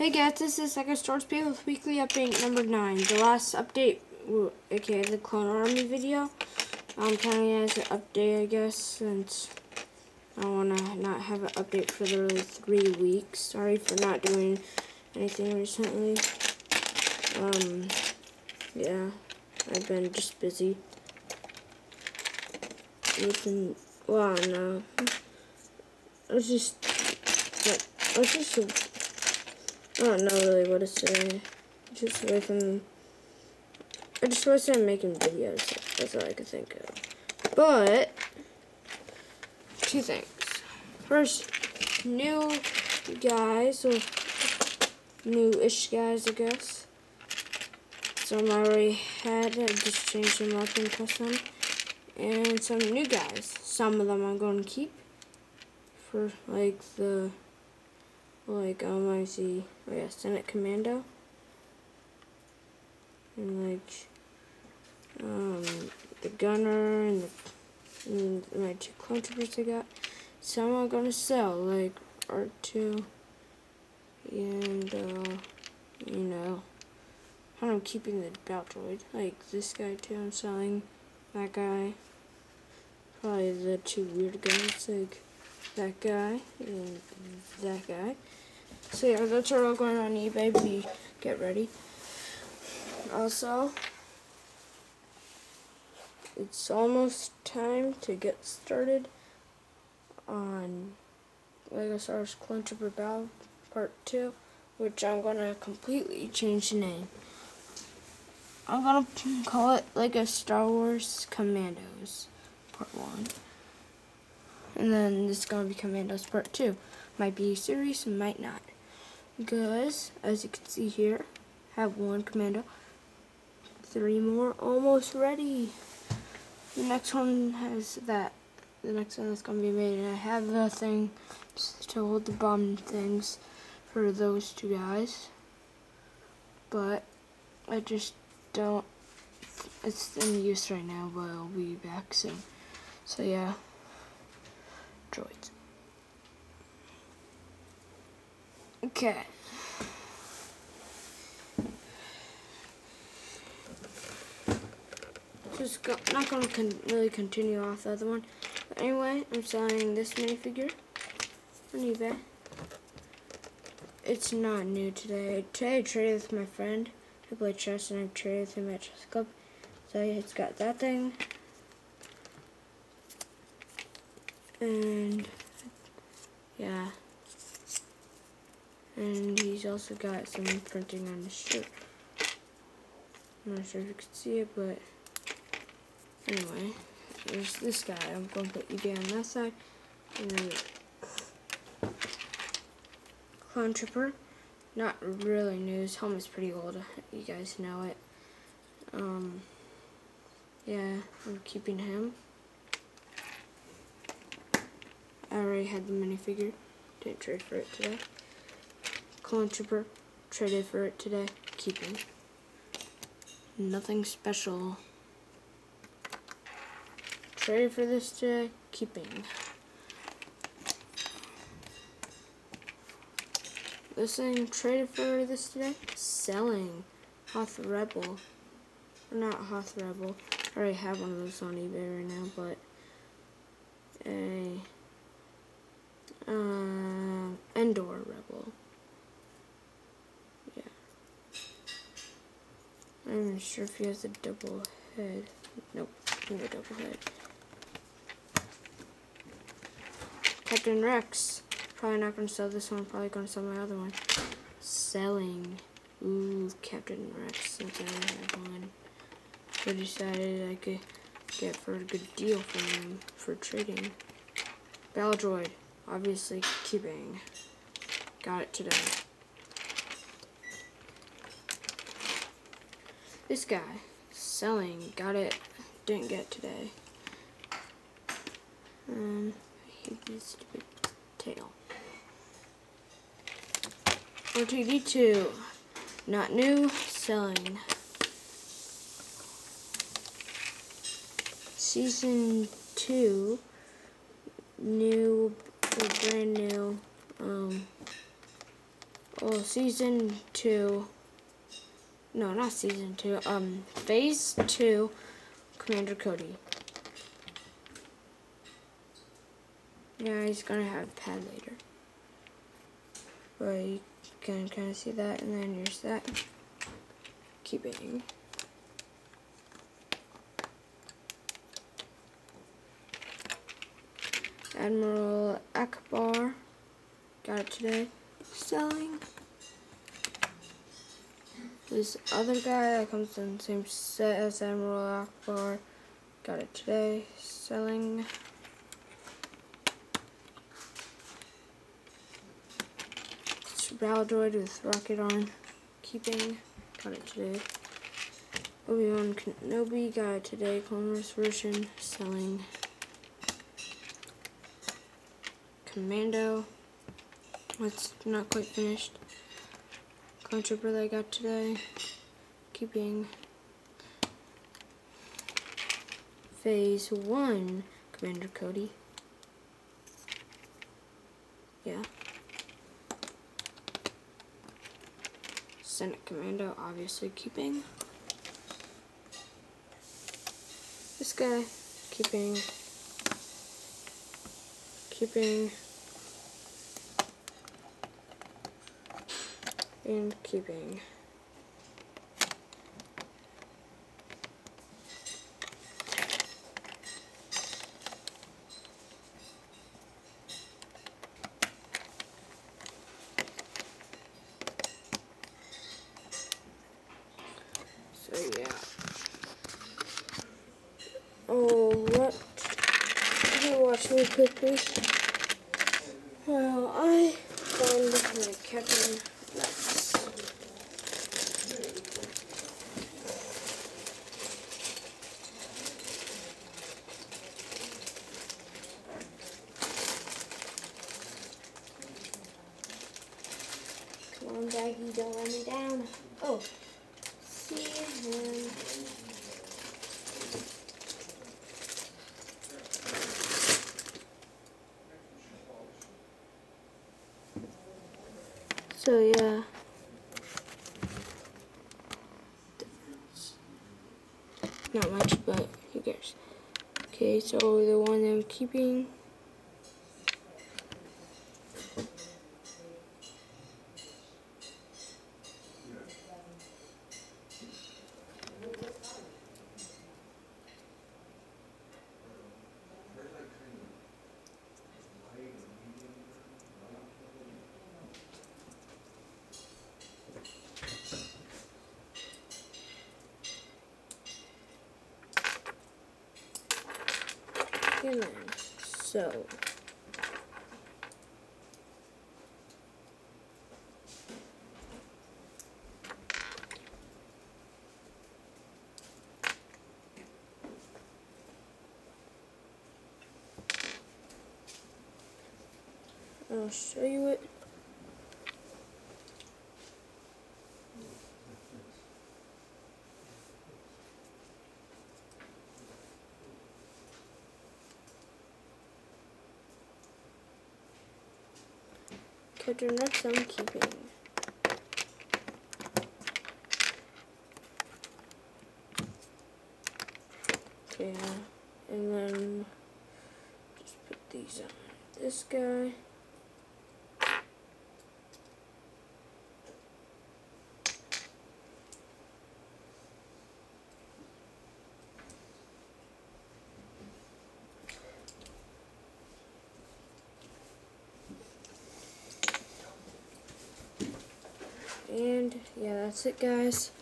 Hey guys, this is Second Storage P with weekly update number 9. The last update, okay, the Clone Army video, I'm counting it as an update, I guess, since I want to not have an update for literally three weeks. Sorry for not doing anything recently. Um, yeah, I've been just busy. Nothing, well, no. I was just, like, I was just I don't know really what to say. Just away from. I just wasn't making videos. That's all I could think of. But two things. First, new guys or new-ish guys, I guess. Some I already had. I just changed them up and custom. And some new guys. Some of them I'm going to keep for like the like um I see oh yeah Senate Commando. And like um the gunner and, the, and my two clone troopers I got. Some I'm gonna sell like R2 and uh you know I'm keeping the belt droid. Like this guy too I'm selling that guy. Probably the two weird guys like that guy and that guy so yeah, that's all going on eBay. Be get ready. Also, it's almost time to get started on Lego Star Wars Clone Trooper Battle Part 2, which I'm gonna completely change the name. I'm gonna call it Lego Star Wars Commandos Part 1. And then this is gonna be Commandos Part 2. Might be a series, might not. Because as you can see here have one commando three more almost ready. The next one has that the next one that's gonna be made and I have the thing to hold the bomb things for those two guys. But I just don't it's in use right now but I'll be back soon. So yeah droids Okay. Just go, not going to con really continue off the other one. But anyway, I'm selling this minifigure on eBay. It's not new today. Today I traded with my friend who played chess and I traded with him at chess club. So it's got that thing. And yeah. And he's also got some printing on his shirt. I'm not sure if you can see it, but anyway, there's this guy. I'm going to put eBay on that side. And then Clone Trooper. Not really new. His helmet's pretty old. You guys know it. Um, yeah, I'm keeping him. I already had the minifigure. Didn't trade for it today. Clone Trooper. Traded for it today. Keeping. Nothing special. Traded for this today. Keeping. This thing traded for this today. Selling. Hoth Rebel. Or not Hoth Rebel. I already have one of those on eBay right now, but a uh, Endor Rebel. Yeah. I'm not sure if he has a double head. Nope, no double head. Captain Rex. Probably not going to sell this one. Probably going to sell my other one. Selling. Ooh, Captain Rex. Since I have one. I decided I could get for a good deal from him for trading. Battle Droid. Obviously keeping. Got it today. This guy, selling, got it, didn't get today. Um, his stupid tail. R2D2, not new, selling. Season 2, new, brand new, um, oh, season two. No, not season two. Um, phase two, Commander Cody. Yeah, he's gonna have a pad later. But you can kind of see that, and then here's that. Keeping. Admiral Ackbar. Got it today. Selling. This other guy that comes in the same set as Admiral Ackbar. Got it today. Selling. Baldroid with rocket on. Keeping. Got it today. Obi-Wan Kenobi got it today. Clone Wars version. Selling. Commando. It's not quite finished. Clone Trooper that I got today. Keeping. Phase 1, Commander Cody. Yeah. Senate Commando, obviously keeping. This guy, keeping keeping and keeping. So yeah. Oh, what? You watch me quickly. Well, I found my Captain Nuts. Come on, Baggy, don't let me down. See. So yeah. Not much, but who cares? Okay, so the one I'm keeping. So. I'll show you it. Captain Rex I'm keeping. Okay, and then just put these on. This guy. And yeah, that's it, guys.